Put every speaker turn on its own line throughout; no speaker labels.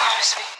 promise me.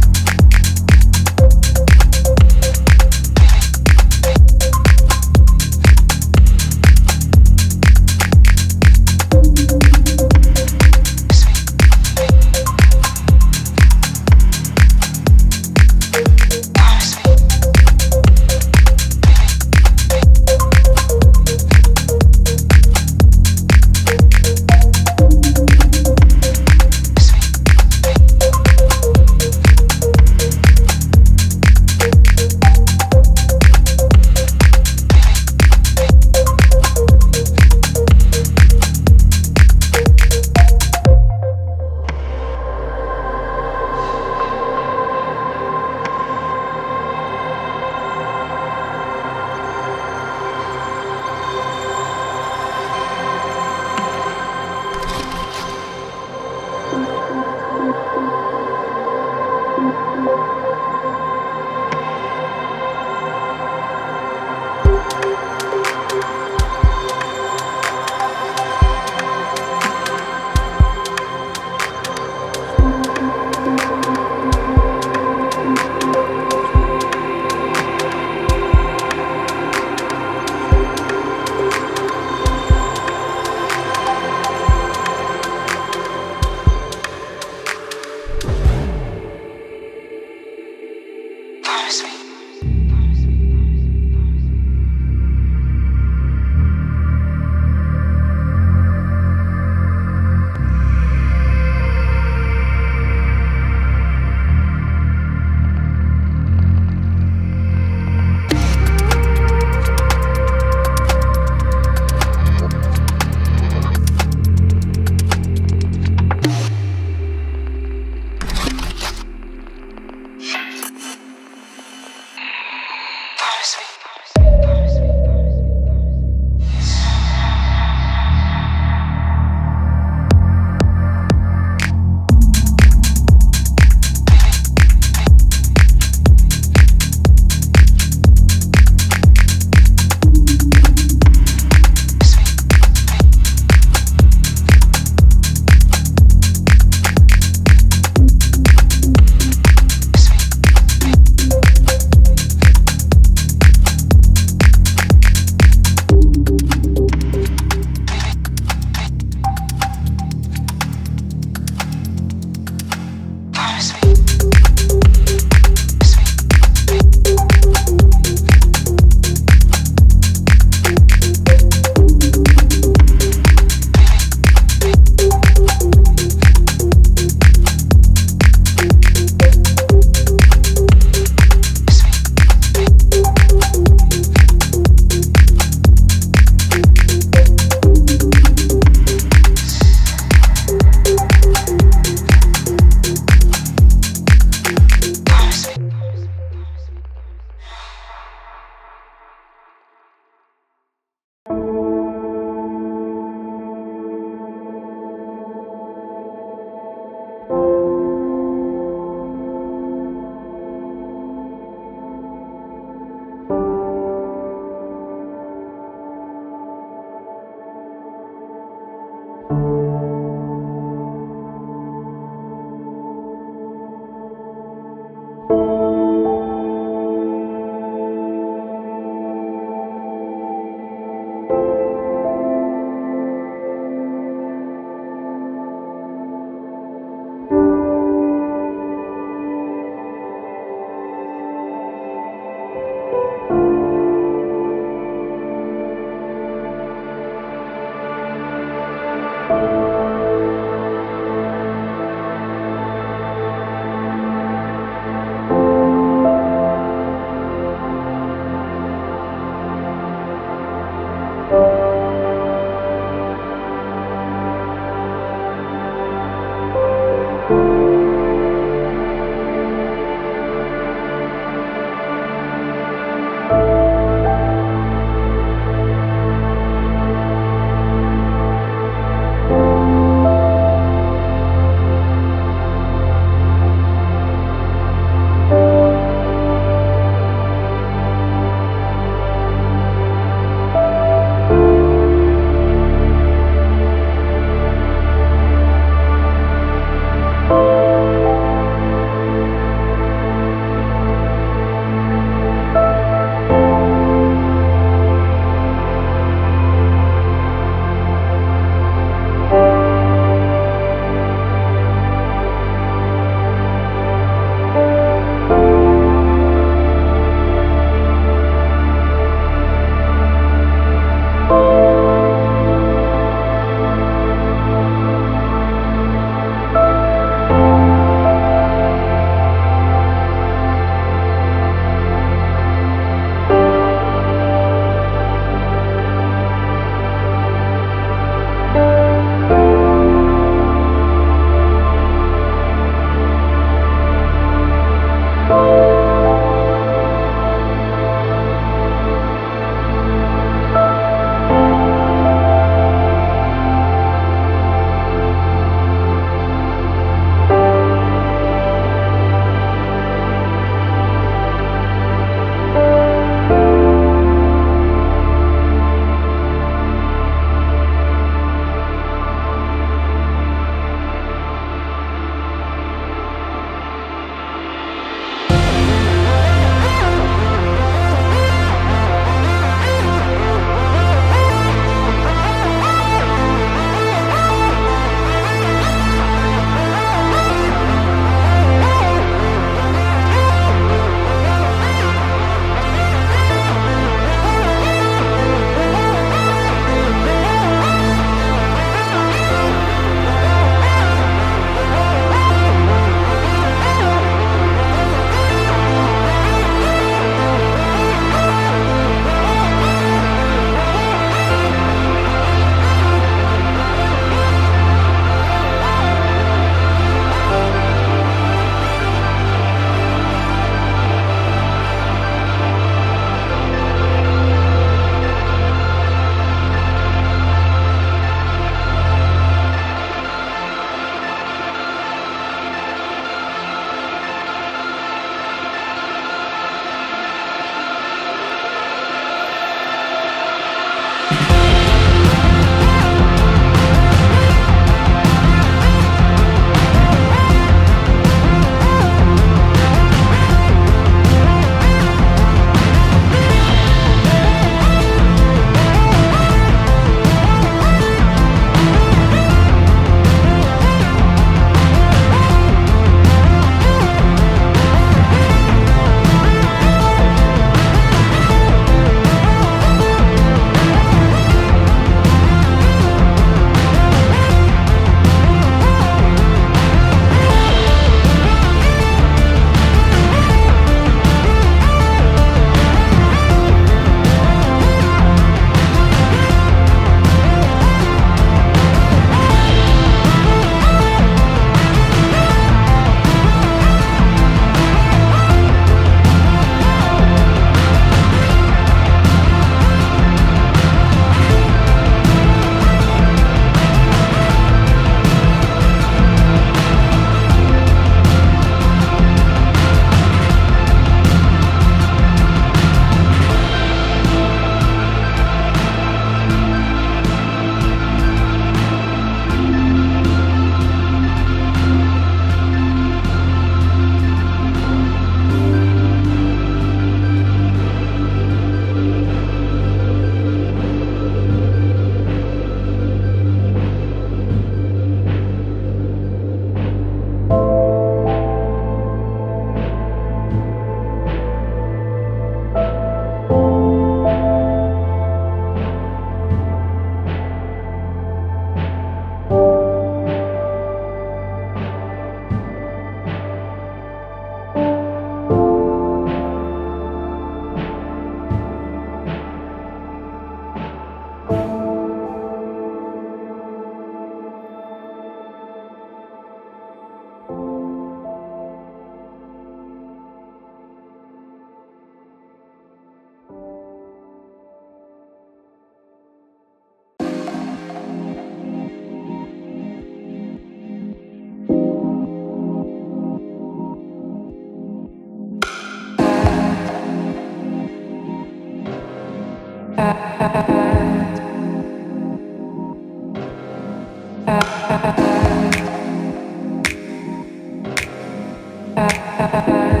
Heart